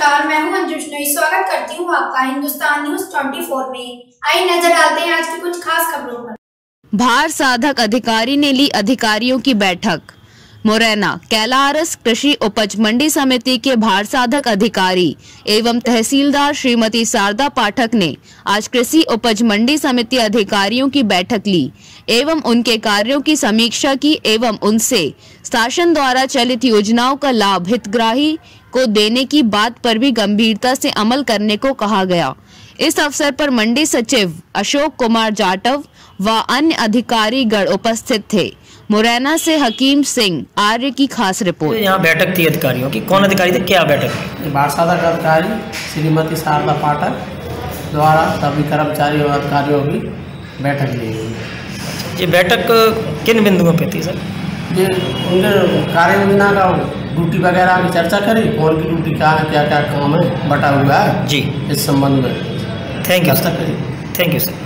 मैं हूँ अंजू बिश्नोई स्वागत करती हूँ आपका हिंदुस्तान न्यूज़ 24 में। आई नज़र डालते हैं आज की कुछ खास खबरों पर। भार साधक अधिकारी ने ली अधिकारियों की बैठक। मुरैना, कैलारस कृषि उपज मंडी समिति के भार साधक अधिकारी एवं तहसीलदार श्रीमती शारदा पाठक ने आज कृषि उपज मंडी समिति अधिकारियों की बैठक ली एवं उनके कार्यों की समीक्षा की एवं उनसे शासन द्वारा चलित योजनाओं का लाभ हितग्राही को देने की बात पर भी गंभीरता से अमल करने को कहा गया। इस अवसर पर मंडी सचिव अशोक कुमार जाटव व अन्य अधिकारी गण उपस्थित थे। मुरैना से हकीम सिंह आर्य की खास रिपोर्ट। यहाँ बैठक थी अधिकारियों की कौन अधिकारी थे क्या बैठक बारसाधक अधिकारी श्रीमती शारदा पाठक द्वारा सभी कर्मचारी और अधिकारियों की बैठक ली गई। ये बैठक किन बिंदुओं पे थी सर? ये उनके कार्य योजना का ड्यूटी वगैरह की चर्चा करी कौन की ड्यूटी क्या है क्या क्या काम है बटा हुआ है जी। इस संबंध में। Thank you sir thank you sir